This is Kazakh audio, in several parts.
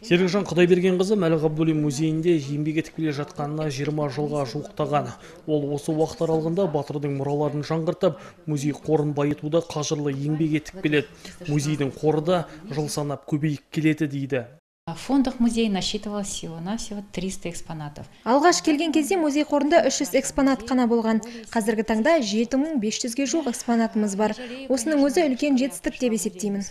серікжан құдайбергенқызы мәлік ғабдуллин музейінде еңбек етіп келе жатқанына 20 жылға жуықтаған. Ол осы уақыт аралығында батырдың мұраларын жаңғыртып музей қорын байытуда қажырлы еңбек етіп келеді. Музейдің қоры да жыл санап көбейіп келеді дейді. В фондах музей насчитывал всего-навсего 300 экспонатов. алғаш келген кезде музей қорында 300 экспонат қана болған. Қазіргі таңда 7500-ге жуық экспонатымыз бар. Осының өзі үлкен жетістік деп есептеймін.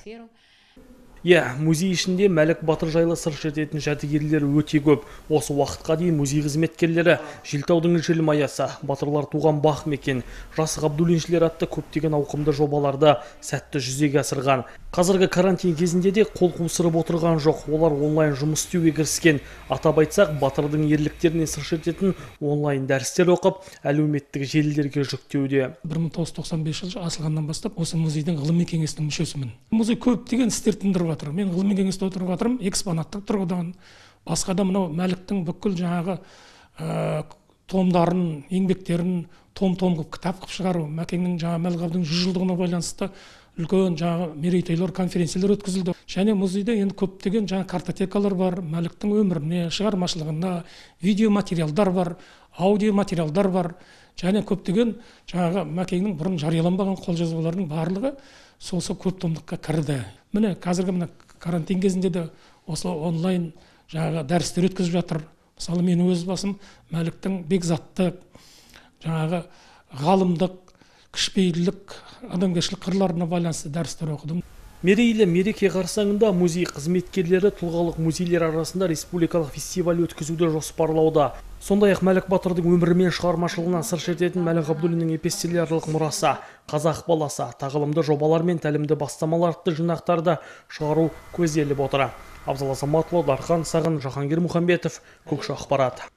Иә музей ішінде мәлік батыр жайлы сыр шертетін жәдігерлер өте көп. Осы уақытқа дейін музей қызметкерлері желтаудың желмаясы батырлар туған бақ мекен жас ғабдуллиншілер атты көптеген ауқымды жобаларды сәтті жүзеге асырған. Қазіргі карантин кезінде де қол қусырып отырған жоқ. Олар онлайн жұмыс істеуге кіріскен. Атап айтсақ батырдың ерліктеріне сыр шертетін онлайн дәрістер оқып әлеуметтік желілерге жүктеуде. 1995 жылы ашылғаннан бастап осы музейдің ғылыми кеңесінің мүшесімін. Музей көптеген істер тындырып жатыр мен ғылыми кеңесте отырып жатырмын экспонаттық тұрғыдан. Басқа да мынау мәліктің бүкіл жаңағы ә, томдарын еңбектерін том том қылып кітап қылып шығару мәкеңнің жаңағы мәлік ғабдуллин жүз жылдығына байланысты үлкен жаңағы мерейтойлар конференциялар өткізілді. Және музейде енді көптеген жаңа картотекалар бар мәліктің өміріне шығармашылығына видеоматериалдар бар. Аудиоматериалдар бар. Және көптеген жаңағы мәкеңнің бұрын жарияланбаған қолжазбаларының барлығы сосы көп томдыққа кірді. Міне қазіргі мына карантин кезінде де осы онлайн жаңағы дәрістер өткізіп жатыр. Мысалы мен өз басым мәліктің бекзаттық жаңағы ғалымдық кішіпейілдік адамгершілік қырларына байланысты дәрістер оқыдым. Мерейлі мереке қарсаңында музей қызметкерлері тұлғалық музейлер арасында республикалық фестиваль өткізуді жоспарлауда. Сондай ақ мәлік батырдың өмірі мен шығармашылығынан сыр шертетін мәлік ғабдуллиннің эпистоляралық мұрасы қазақ баласы тағылымды жобалар мен тәлімді бастамалар атты жинақтарды шығару көзделіп отыр. Абзал азаматұлы дархан сағын жахангер мұхамбетов көкші ақпарат.